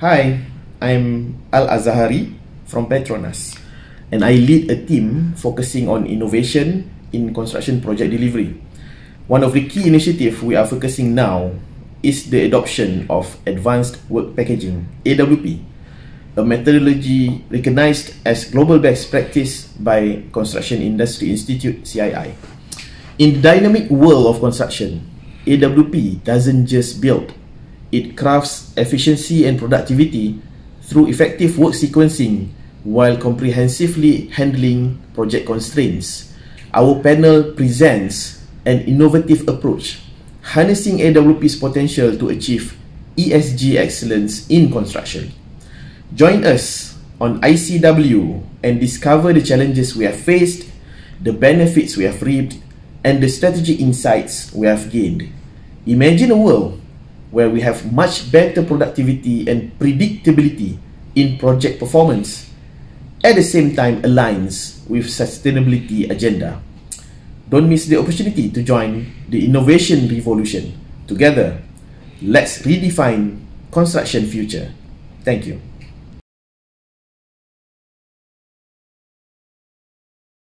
Hi, I'm Al Azahary from Petronas, and I lead a team focusing on innovation in construction project delivery. One of the key initiatives we are focusing now is the adoption of Advanced Work Packaging (AWP), a methodology recognized as global best practice by Construction Industry Institute (CII). In the dynamic world of construction, AWP doesn't just build; it crafts efficiency and productivity through effective work sequencing while comprehensively handling project constraints. Our panel presents an innovative approach, harnessing AWP's potential to achieve ESG excellence in construction. Join us on ICW and discover the challenges we have faced, the benefits we have reaped, and the strategic insights we have gained. Imagine a world where we have much better productivity and predictability in project performance at the same time aligns with sustainability agenda. Don't miss the opportunity to join the innovation revolution. Together, let's redefine construction future. Thank you.